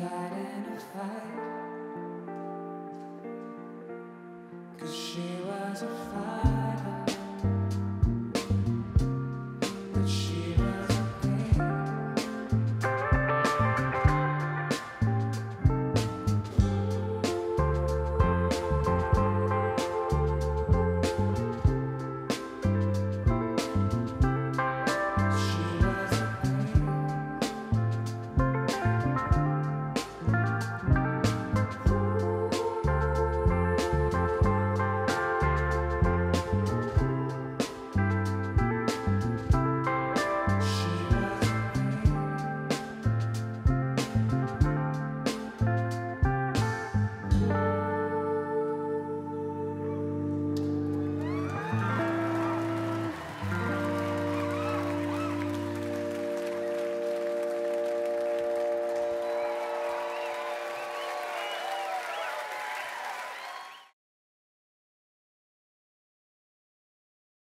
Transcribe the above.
died in a fight. Cause she was a fire.